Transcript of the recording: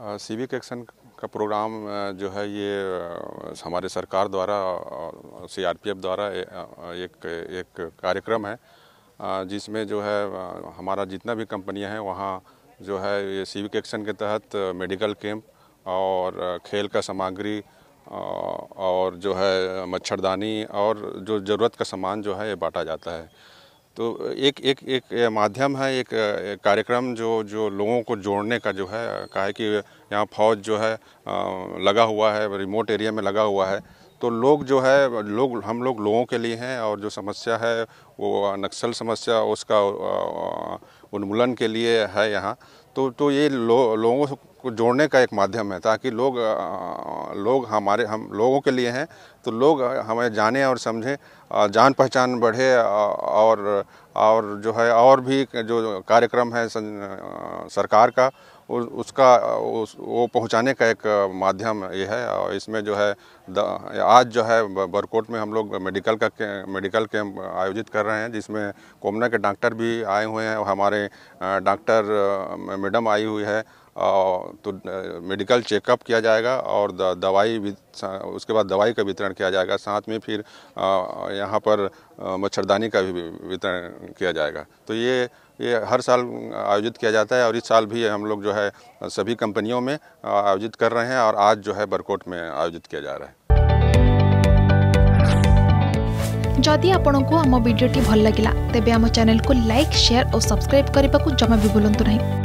Civic action का programme जो है ये हमारे सरकार द्वारा सीआरपीएफ द्वारा एक एक कार्यक्रम है जिसमें जो है हमारा जितना भी कंपनियाँ हैं, वहाँ जो है ये सिविक एक्शन के तहत मेडिकल कैंप और खेल का सामग्री और जो है मच्छरदानी और जो ज़रूरत का सामान जो है ये बांटा जाता है। तो एक एक एक माध्यम है एक कार्यक्रम जो जो लोगों को जोड़ने का जो है का है कि यहाँ फौज जो है लगा हुआ है रिमोट एरिया में लगा हुआ है। तो लोग जो है लोग हम लोग लोगों के लिए हैं और जो समस्या है वो नक्सल समस्या उसका उन्मूलन के लिए है यहाँ। तो तो ये लो, लोगों को जोड़ने का एक माध्यम है, ताकि लोग लोग हमारे, हम लोगों के लिए हैं तो लोग हमें जाने और समझें जान पहचान बढ़े और और जो है और भी जो कार्यक्रम है सरकार का उ- उसका उस वो पहुँचाने का एक माध्यम ये है और इसमें जो है द- आज जो है बरकोट में हम लोग मेडिकल का कै- मेडिकल कैंप आयोजित कर रहे हैं जिसमें कोमना के डॉक्टर भी आए हुए हैं और हमारे डॉक्टर मैडम आई हुई है तो मेडिकल चेकअप किया जाएगा और द, दवाई भी उसके बाद दवाई का वितरण किया जाएगा साथ में फिर यहाँ पर मच्छरदानी का भी वितरण किया जाएगा। तो ये ये हर साल आयोजित किया जाता है और इस साल भी हम लोग जो है, सभी कंपनियों में आयोजित कर रहे हैं और आज जो है बरकोट में आयोजित किया जा रहा है। जदि आपंक आम भिडी भल लगा तेब आम चैनल को लाइक, शेयर और सब्सक्राइब करने को जमा भी बुलां नहीं।